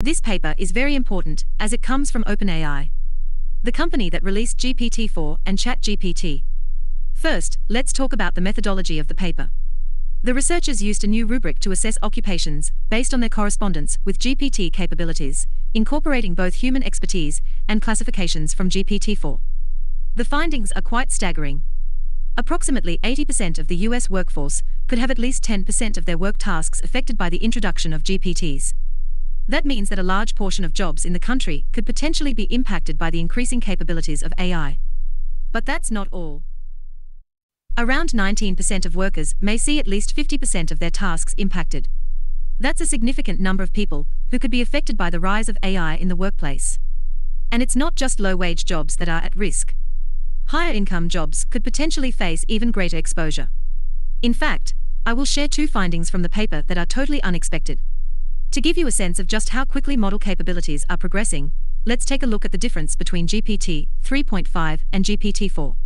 This paper is very important as it comes from OpenAI, the company that released GPT-4 and ChatGPT. First, let's talk about the methodology of the paper. The researchers used a new rubric to assess occupations based on their correspondence with GPT capabilities, incorporating both human expertise and classifications from GPT-4. The findings are quite staggering. Approximately 80% of the US workforce could have at least 10% of their work tasks affected by the introduction of GPTs. That means that a large portion of jobs in the country could potentially be impacted by the increasing capabilities of AI. But that's not all. Around 19% of workers may see at least 50% of their tasks impacted. That's a significant number of people who could be affected by the rise of AI in the workplace. And it's not just low wage jobs that are at risk higher income jobs could potentially face even greater exposure. In fact, I will share two findings from the paper that are totally unexpected. To give you a sense of just how quickly model capabilities are progressing, let's take a look at the difference between GPT 3.5 and GPT 4.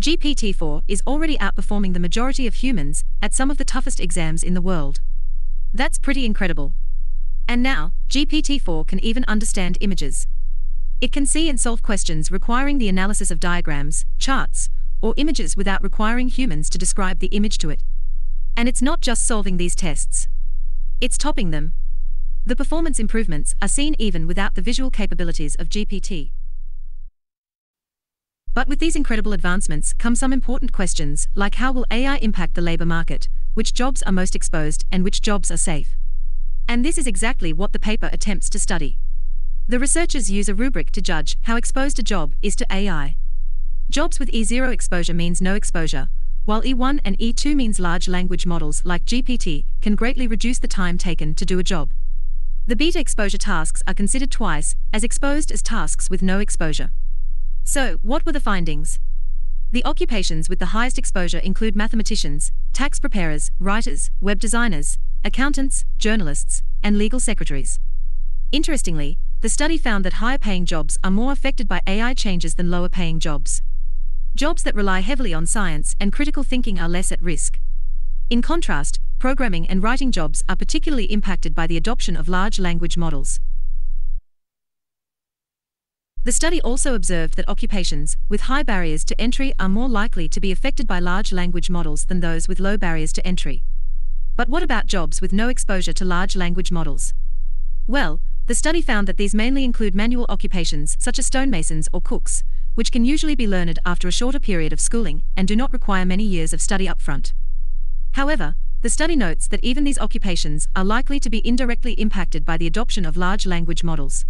GPT 4 is already outperforming the majority of humans at some of the toughest exams in the world. That's pretty incredible. And now, GPT 4 can even understand images. It can see and solve questions requiring the analysis of diagrams, charts, or images without requiring humans to describe the image to it. And it's not just solving these tests. It's topping them. The performance improvements are seen even without the visual capabilities of GPT. But with these incredible advancements come some important questions, like how will AI impact the labor market, which jobs are most exposed, and which jobs are safe. And this is exactly what the paper attempts to study. The researchers use a rubric to judge how exposed a job is to AI. Jobs with E0 exposure means no exposure, while E1 and E2 means large language models like GPT can greatly reduce the time taken to do a job. The beta exposure tasks are considered twice as exposed as tasks with no exposure. So, what were the findings? The occupations with the highest exposure include mathematicians, tax preparers, writers, web designers, accountants, journalists, and legal secretaries. Interestingly, the study found that higher paying jobs are more affected by AI changes than lower paying jobs. Jobs that rely heavily on science and critical thinking are less at risk. In contrast, programming and writing jobs are particularly impacted by the adoption of large language models. The study also observed that occupations with high barriers to entry are more likely to be affected by large language models than those with low barriers to entry. But what about jobs with no exposure to large language models? Well, the study found that these mainly include manual occupations such as stonemasons or cooks, which can usually be learned after a shorter period of schooling and do not require many years of study upfront. However, the study notes that even these occupations are likely to be indirectly impacted by the adoption of large language models.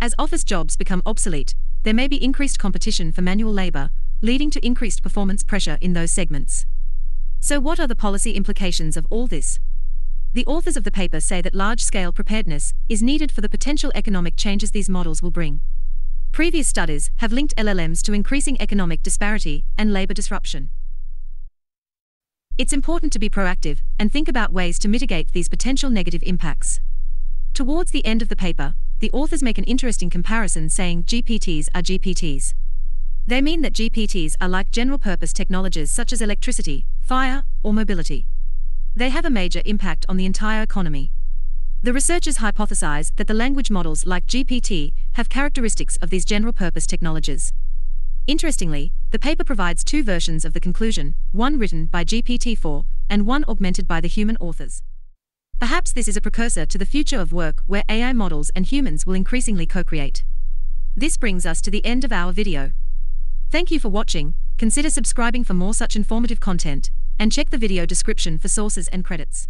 As office jobs become obsolete, there may be increased competition for manual labor, leading to increased performance pressure in those segments. So, what are the policy implications of all this? The authors of the paper say that large-scale preparedness is needed for the potential economic changes these models will bring. Previous studies have linked LLMs to increasing economic disparity and labor disruption. It's important to be proactive and think about ways to mitigate these potential negative impacts. Towards the end of the paper, the authors make an interesting comparison saying GPTs are GPTs. They mean that GPTs are like general purpose technologies such as electricity, fire, or mobility they have a major impact on the entire economy. The researchers hypothesize that the language models like GPT have characteristics of these general purpose technologies. Interestingly, the paper provides two versions of the conclusion, one written by GPT 4 and one augmented by the human authors. Perhaps this is a precursor to the future of work where AI models and humans will increasingly co create. This brings us to the end of our video. Thank you for watching, consider subscribing for more such informative content, and check the video description for sources and credits.